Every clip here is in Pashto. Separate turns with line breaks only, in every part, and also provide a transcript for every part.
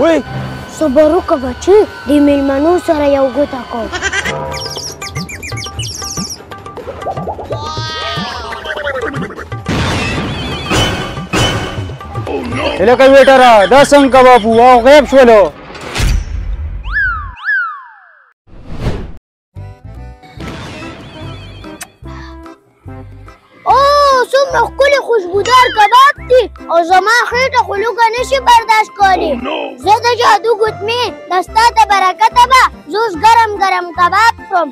وای
صبر وکړه بچي د میلمنو سره یو ګوته کوم
لکه ویټره دا څنګه کباب وو او غیب شولو
څومره ښکلي خوشبودار کباب دي او زما خېټه خو لوږه نشي برداشت کولی زه د جادو ګوتمې د ستا د برکته به زه اوس ګرم ګرم کباب خورم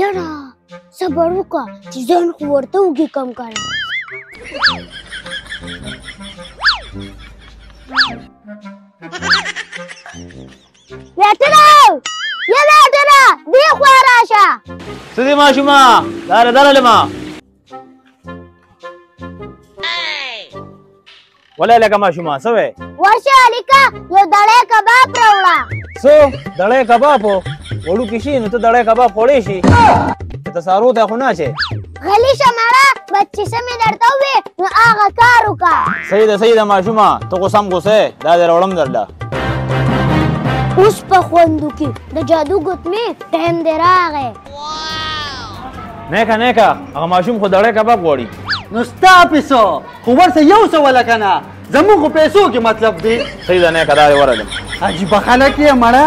یاره صبر وکړه چې ځان خو ورته وږي کم کړم ویټره یا ویټره دې خوا راشه
څه دې ماشومه داره داره لما ولا لکه ماشوما څه وې
ورشه الیکا یو دړې کباب راوړه
څو دړې کباب وړو کې شي نو ته دړې کباب خوړې شي ته سارو ته خو نه شي
غلی شماره بچی سمې درته وې نو هغه کار
وکا سید سید ماشوما ته خو سم غوسه دا دې راوړم درله
اوس په خوندو کې د جادو ګوتمې ټایم دې راغې
نه کا نه کا هغه ماشوم خو دړې کباب غوړي
نو ستا پیسو خو ورسه یو څه وله کنه زمون خو پیسو کې مطلب دی
صحیح ده نه کدا ورلم
عجیب خلک یې مړه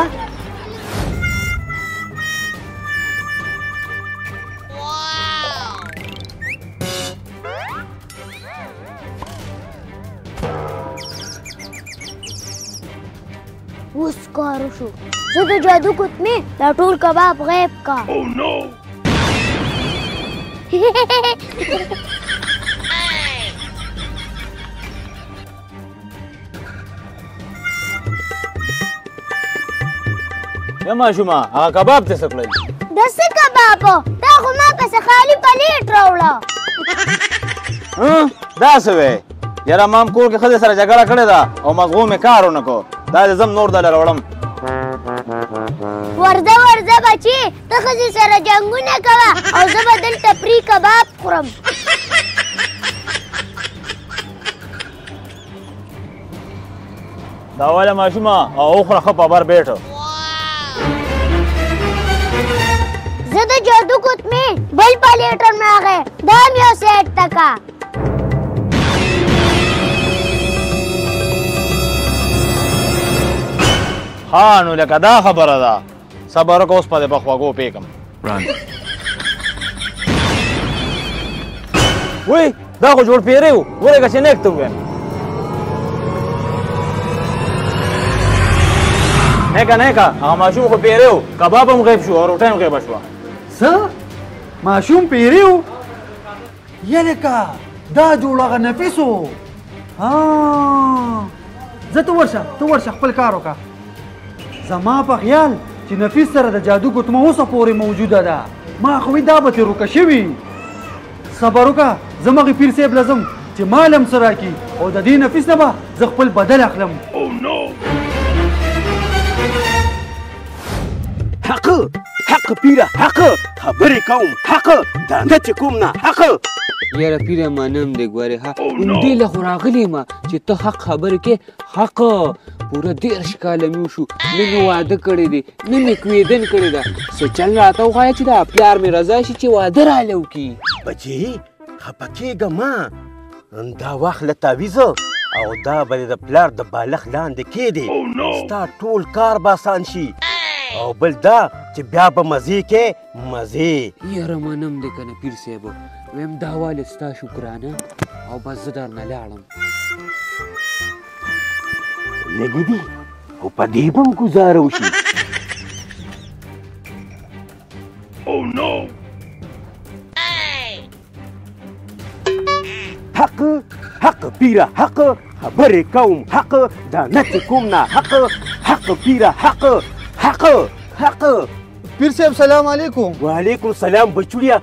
اوس کار وشو زه د جادو ګوتمې دا ټول کباب غیب کا او نو
یا ماشومه هغه کباب ته څه کړل
د څه کباب دا خو ما پسې خالي پلیټ راوړه
دا څه وی یاره ما هم کور کې ښځې سره جګړه کړې ده او مزغو مې کار ونه کړو دا دې ځم نور دله راوړم
ورځه ورځه بچي ته ښځې سره جنګونه کوه او زه به دلته پري کباب خورم
دا والا ماشومه او اخره خو په بر بیٹو
زه د جادو کوت می بل پلیټر نه غه دا میو سیټ تکا
ها نو لکه دا خبره ده صبر کوس په دې په خواګو پیګم وای دا خو جوړ پیری و ورګه چې نکته و نه کا نه کا هغه ماشوم خو پیری و کباب هم غیب شو او روټه هم غیب شو
څه ماشوم پیری و یلکه دا جوړ هغه نفیس و ها ځه ته ورشه ته ورشه خپل کار وکړه زما په خیال چې نفیس سره د جادو ګوتمه اوسه پورې موجوده ده ما خو دا به ترې روکه شوي صبر وکړه زه مغې پیر صاحب له ځم چې ما لم څه راکړي او د دې نفیس نه به زه خپل بدل اخلم oh, no.
حق حق پیره حق خبرې کوم حق دا نه چې کوم نه حق
یاره پیره ما نم دی ګورې ها همدې له خو راغلی ما چې ته حق خبرې کې حق پوره دېرش کاله مې وشو نه مې واده کړی دی نه مې کوېدن کړې ده څه چل راته وښایه چې دا پلار مې رضا شي چې واده راله وکړي
بچي خپه کېږه مه دا واخله تعویز او دا به د پلار د بالښت لاندې کېدې oh, no. ستا ټول کار به اسان شي او بل دا چې بیا به مزې کې مزې
یاره منم دې که نه پیر صاحب ویم دا والې ستا شکرانه او بس زه درنه لاړم
لګي دي خو په دې به هم ګزاره وشي او نو حق حق پیره حق خبرې کوم حق دا نه چې کوم نه حق حق پیره حق حق حق
پیر صاحب سلام علیکم
وعلیکم سلام بچوړیا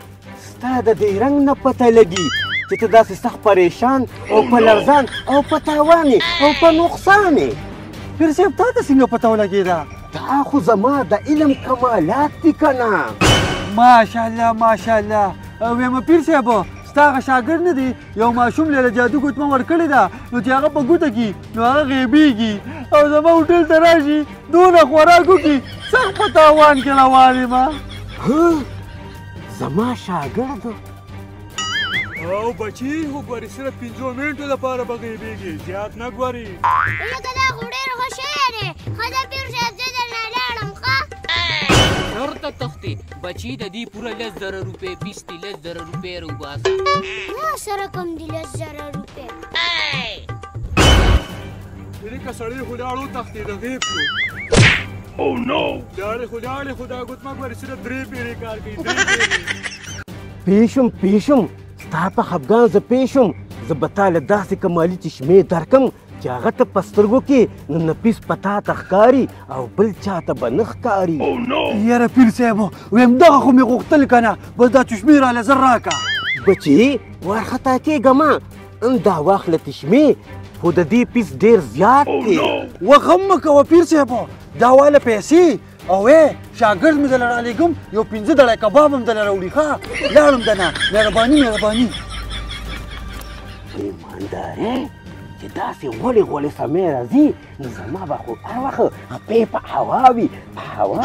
ستا د دې رنګ نه پته لګي چې ته داسې سخت پریشان او په لرزان او په تاوان او په نقصان یې
پیر صاحب تا ته څنګه پته ولګېده
دا خو زما د علم کمالات دي که نه
ماشاءالله ماشاءالله ویم پیر صاحب ستا هغه شاګرد نه دی یو ماشوم له جادو ګوتمه ورکړې ده نو چې هغه په ګوته کې نو هغه غیبیږي او زما هوټل ته راشي دونه خوراک وکړي سخت په تاوان کې روان یم
زما شاګرد
او بچی خو ګوري صرف پنځو منټو لپاره به غیبېږي زیات نه ګوري
لکه دا خو ډېر ښه شوی دی ښه ده پیر صاحب زه درنه لاړم ښه
ژر ته تښتې بچی د دې پوره لس زره روپۍ فیس دي لس زره روپۍ راوباسه
ما سره کوم دي لس زره روپۍ
شریکه سړی خو لاړ وتښتېد غیب شو او نو لاړې خو لاړې خو دا ګوتمه ګورې سره درې پېرې کار کوي درې پېرې
پیشم پیشم ستا په خفګان زه پیشم زه به تا له داسې کمالي چشمې درکم چې هغه ته په سترګو کې نو نفیس په تا ته ښکاري او بل چا ته به نه ښکاري
یاره پیر صاحب ویم دغه خو مې غوښتل که نه بس دا چشمې راله زر راکړه
بچي وارخطا کېږه مه دا واخله تشمي خو د دې پیس ډیر زیات دی
و غم مه کوه پیر صاحب دا واله پیسې او ای شاګرد مې دلته رالیږم یو پنځه دړی کباب هم دلته راوړي ښه لاړم دنه مهرباني مهرباني
ایماندارې چې داسې غوړې غوړې سمې راځي نو زما به خو هر وخت پې په هوا وي په هوا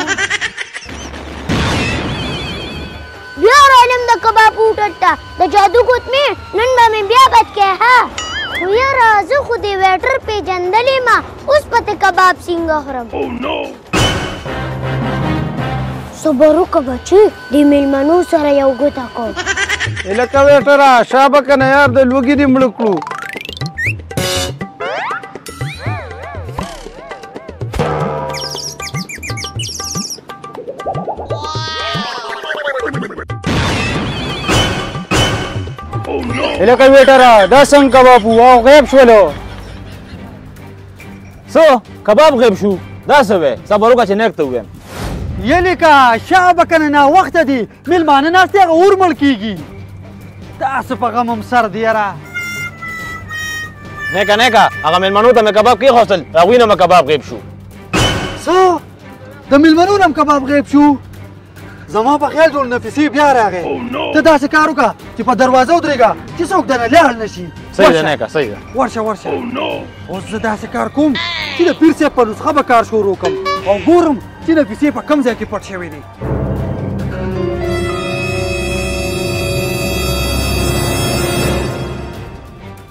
بیا راغلم د کباب هوټل ته د جادو ګوتمې نن به مې بیا بد کې ها خو یاره زه خو دې ویټر پېژندلی ما اوس پته کباب څنګه خورم oh, صبر وکړه بچي د میلمنو سره یو ګوته کوم
لکه ویټره شا به که نه یار د لوګي دې مړه کړو لکه ویټره دا څنګه کباب وو او غیب شولو څو کباب غیب شو دا څه وې صبر وکړه چې نیک ته ویم
یلی کا شابه کنه نا وخت دی ملمانه ناست هغه اور مړ کیږي تاسو په غم هم سر دی را
نه کا نه کا هغه ملمانو ته مې کباب کې خوستل هغوی نه مې کباب غیب شو
څو د میلمنو نم کباب غیب شو زما په خیال جوړ نفیسي بیا راغی oh, ته داسې کار وکړه چې په دروازه ودرېږه چې څوک درنه لاړ نه شي
صحیح ده نیکه صحیح ده
ورشه ورشه oh, اوس زه داسې کار کوم چې د پیر صاحب په نسخه به کار شروع کړم او ګورم چې نفیسي په کوم ځای کې پټ شوی دی